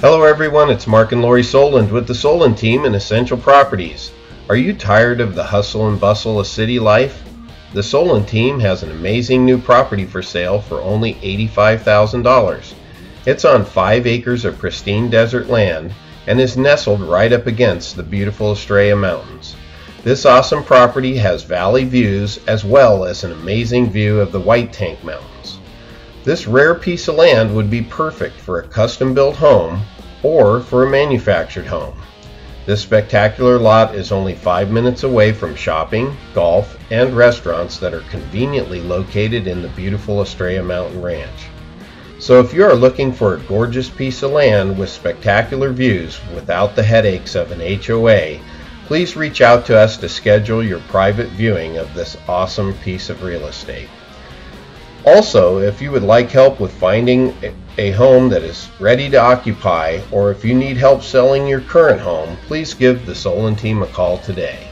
Hello everyone, it's Mark and Lori Soland with the Soland team in Essential Properties. Are you tired of the hustle and bustle of city life? The Soland team has an amazing new property for sale for only $85,000. It's on 5 acres of pristine desert land and is nestled right up against the beautiful Estrella Mountains. This awesome property has valley views as well as an amazing view of the White Tank Mountains. This rare piece of land would be perfect for a custom built home or for a manufactured home. This spectacular lot is only five minutes away from shopping, golf, and restaurants that are conveniently located in the beautiful Estrella Mountain Ranch. So if you are looking for a gorgeous piece of land with spectacular views without the headaches of an HOA, please reach out to us to schedule your private viewing of this awesome piece of real estate. Also, if you would like help with finding a home that is ready to occupy, or if you need help selling your current home, please give the Soland team a call today.